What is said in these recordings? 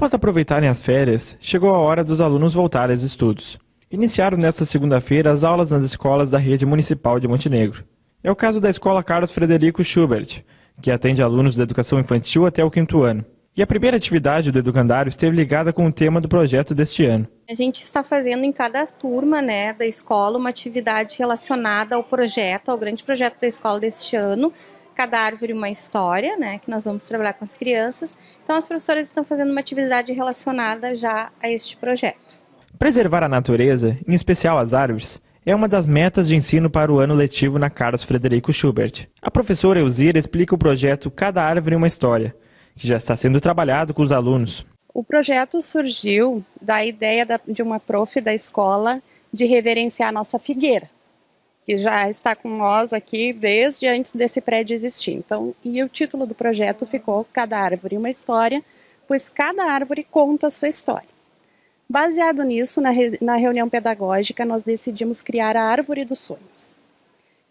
Após aproveitarem as férias, chegou a hora dos alunos voltarem aos estudos. Iniciaram nesta segunda-feira as aulas nas escolas da rede municipal de Montenegro. É o caso da escola Carlos Frederico Schubert, que atende alunos da educação infantil até o quinto ano. E a primeira atividade do educandário esteve ligada com o tema do projeto deste ano. A gente está fazendo em cada turma né, da escola uma atividade relacionada ao projeto, ao grande projeto da escola deste ano, cada árvore uma história, né, que nós vamos trabalhar com as crianças. Então as professoras estão fazendo uma atividade relacionada já a este projeto. Preservar a natureza, em especial as árvores, é uma das metas de ensino para o ano letivo na Carlos Frederico Schubert. A professora Elzira explica o projeto Cada Árvore uma História, que já está sendo trabalhado com os alunos. O projeto surgiu da ideia de uma prof da escola de reverenciar a nossa figueira que já está com nós aqui desde antes desse prédio existir. Então, e o título do projeto ficou Cada Árvore uma História, pois cada árvore conta a sua história. Baseado nisso, na, re, na reunião pedagógica, nós decidimos criar a Árvore dos Sonhos.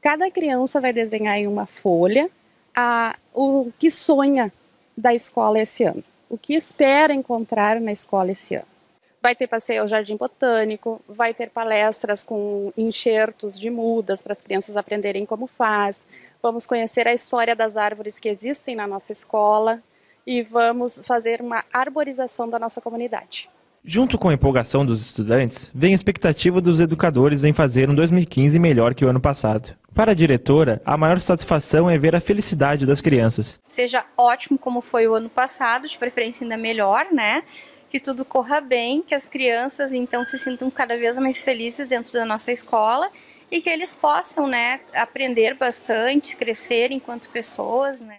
Cada criança vai desenhar em uma folha a, o que sonha da escola esse ano, o que espera encontrar na escola esse ano. Vai ter passeio ao Jardim Botânico, vai ter palestras com enxertos de mudas para as crianças aprenderem como faz. Vamos conhecer a história das árvores que existem na nossa escola e vamos fazer uma arborização da nossa comunidade. Junto com a empolgação dos estudantes, vem a expectativa dos educadores em fazer um 2015 melhor que o ano passado. Para a diretora, a maior satisfação é ver a felicidade das crianças. Seja ótimo como foi o ano passado, de preferência ainda melhor, né? Que tudo corra bem, que as crianças então se sintam cada vez mais felizes dentro da nossa escola e que eles possam, né, aprender bastante, crescer enquanto pessoas, né?